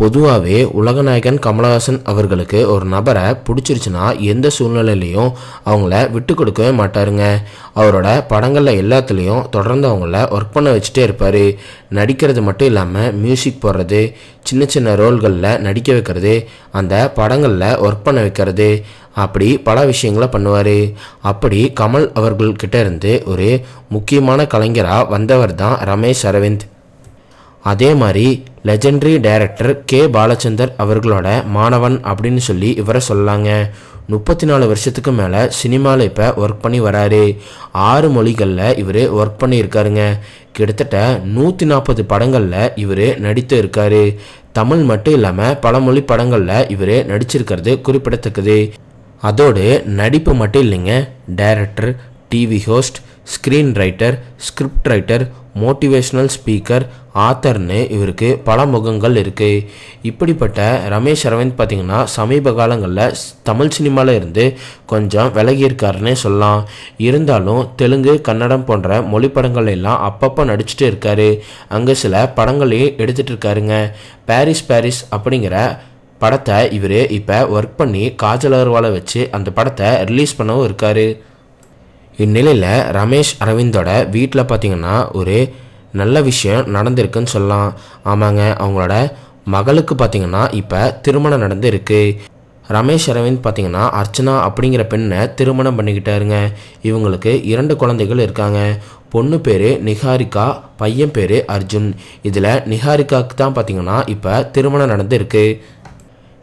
பொதுவாகவே உலகநாயகன் கமலஹாசன் அவர்களுக்கு ஒரு நபரை பிடிச்சிருச்சுன்னா எந்த சூழ்நிலையிலையும் அவங்கள விட்டு கொடுக்கவே மாட்டாருங்க. அவரோட படங்களில் எல்லாத்துலேயும் தொடர்ந்து அவங்கள ஒர்க் பண்ண வச்சுட்டே இருப்பார். நடிக்கிறது மட்டும் இல்லாமல் மியூசிக் போடுறது சின்ன சின்ன ரோல்களில் நடிக்க வைக்கிறது அந்த படங்களில் ஒர்க் பண்ண வைக்கிறது அப்படி பல விஷயங்களை பண்ணுவார். அப்படி கமல் அவர்கள்கிட்ட இருந்து ஒரு முக்கியமான கலைஞராக வந்தவர் தான் ரமேஷ் அரவிந்த். அதே மாதிரி லெஜெண்டரி டைரக்டர் கே பாலச்சந்தர் அவர்களோட மாணவன் அப்படின்னு சொல்லி இவரை சொல்லாங்க. முப்பத்தி நாலு வருஷத்துக்கு மேலே சினிமாவில் இப்போ ஒர்க் பண்ணி வராரு. ஆறு மொழிகளில் இவர் ஒர்க் பண்ணியிருக்காருங்க. கிட்டத்தட்ட நூற்றி நாற்பது படங்களில் இவர் நடித்து இருக்காரு. தமிழ் மட்டும் இல்லாமல் பல மொழி படங்களில் இவர் நடிச்சிருக்கிறது குறிப்பிடத்தக்கது. அதோடு நடிப்பு மட்டும் இல்லைங்க. Director TV host screen writer script writer motivational speaker ஆத்தர்னு இவருக்கு பல முகங்கள் இருக்குது இப்படிப்பட்ட ரமேஷ் அரவிந்த் பார்த்திங்கன்னா சமீப காலங்களில் தமிழ் சினிமாவில் இருந்து கொஞ்சம் விலகி இருக்காருன்னே சொல்லலாம். இருந்தாலும் தெலுங்கு கன்னடம் போன்ற மொழி படங்கள் எல்லாம் அப்பப்போ நடிச்சுட்டு இருக்காரு. அங்கே சில படங்களையும் எடுத்துகிட்டு இருக்காருங்க. பாரிஸ் பாரிஸ் அப்படிங்கிற படத்தை இவர் இப்போ ஒர்க் பண்ணி காஜல் அகர்வாலை வச்சு அந்த படத்தை ரிலீஸ் பண்ணவும் இருக்காரு. இந்நிலையில் ரமேஷ் அரவிந்தோட வீட்டில் பார்த்தீங்கன்னா ஒரு நல்ல விஷயம் நடந்திருக்குன்னு சொல்லலாம். ஆமாங்க அவங்களோட மகளுக்கு பார்த்தீங்கன்னா இப்போ திருமணம் நடந்து ரமேஷ் அரவிந்த் பார்த்தீங்கன்னா அர்ச்சனா அப்படிங்கிற பெண்ணை திருமணம் பண்ணிக்கிட்டாருங்க. இவங்களுக்கு இரண்டு குழந்தைகள் இருக்காங்க. பொண்ணு பேர் நிஹாரிகா பையன் பேர் அர்ஜுன். இதில் நிஹாரிகாவுக்கு தான் பார்த்தீங்கன்னா இப்போ திருமணம் நடந்திருக்கு.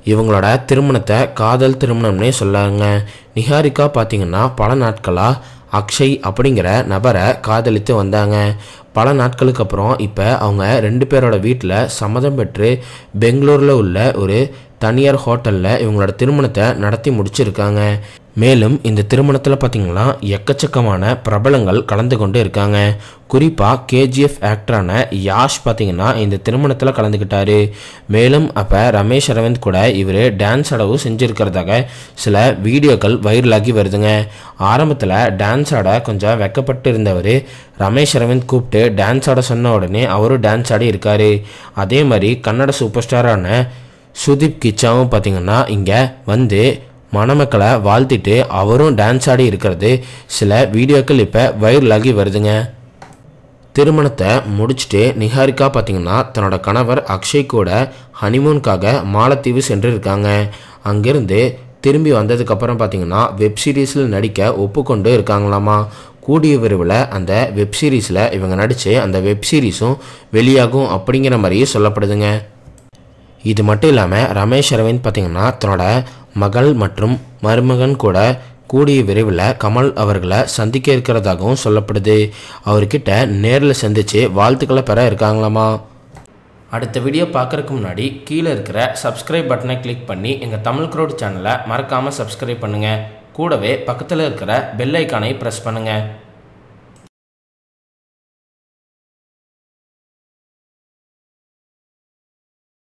இவங்களோட திருமணத்தை காதல் திருமணம்னே சொல்லாங்க. நிஹாரிகா பார்த்தீங்கன்னா பல நாட்களாக அக்ஷய் அப்படிங்கிற நபரை காதலித்து வந்தாங்க. பல நாட்களுக்கு அப்புறம் இப்போ அவங்க ரெண்டு பேரோட வீட்டில் சம்மதம் பெற்று பெங்களூரில் உள்ள ஒரு தனியார் ஹோட்டலில் இவங்களோட திருமணத்தை நடத்தி முடிச்சிருக்காங்க. மேலும் இந்த திருமணத்தில் பார்த்தீங்கன்னா எக்கச்சக்கமான பிரபலங்கள் கலந்து கொண்டு இருக்காங்க. குறிப்பாக கேஜிஎஃப் ஆக்டரான யாஷ் பார்த்தீங்கன்னா இந்த திருமணத்தில் கலந்துக்கிட்டாரு மேலும் அப்போ ரமேஷ் அரவிந்த் கூட இவர் டான்ஸ் ஆடவும் செஞ்சுருக்கிறதாக சில வீடியோக்கள் வைரலாகி வருதுங்க. ஆரம்பத்தில் டான்ஸ் ஆட கொஞ்சம் வெக்கப்பட்டு இருந்தவர் ரமேஷ் அரவிந்த் கூப்பிட்டு டான்ஸ் ஆட சொன்ன உடனே அவரும் டான்ஸ் ஆடி இருக்காரு. அதே மாதிரி கன்னட சூப்பர் ஸ்டாரான சுதீப் கிச்சாவும் பார்த்தீங்கன்னா இங்கே வந்து மணமக்களை வாழ்த்திட்டு அவரும் டான்ஸ் ஆடி இருக்கிறது. சில வீடியோக்கள் இப்போ வைரலாகி வருதுங்க. திருமணத்தை முடிச்சுட்டு நிஹாரிகா பார்த்தீங்கன்னா தன்னோட கணவர் அக்ஷய் கூட ஹனிமூனுக்காக மாலத்தீவு சென்று இருக்காங்க அங்கேருந்து திரும்பி வந்ததுக்கப்புறம் பார்த்தீங்கன்னா வெப் சீரிஸில் நடிக்க ஒப்புக்கொண்டு இருக்காங்களாமா. கூடிய விரைவில் அந்த வெப் சீரிஸில் இவங்க நடித்து அந்த வெப் சீரிஸும் வெளியாகும் அப்படிங்கிற மாதிரியே சொல்லப்படுதுங்க. இது மட்டும் இல்லாமல் ரமேஷ் அரவிந்த் பார்த்திங்கன்னா தன்னோட மகள் மற்றும் மருமகன் கூட கூடிய விரைவில் கமல் அவர்களை சந்திக்க இருக்கிறதாகவும் சொல்லப்படுது. அவர்கிட்ட நேரில் சந்தித்து வாழ்த்துக்களை பெற இருக்காங்களாமா? அடுத்த வீடியோ பார்க்குறதுக்கு முன்னாடி கீழே இருக்கிற சப்ஸ்கிரைப் பட்டனை கிளிக் பண்ணி எங்கள் தமிழ் க்ரோட் சேனலை மறக்காமல் சப்ஸ்கிரைப் பண்ணுங்கள் கூடவே பக்கத்தில் இருக்கிற பெல் ஐக்கானை ப்ரெஸ் பண்ணுங்கள்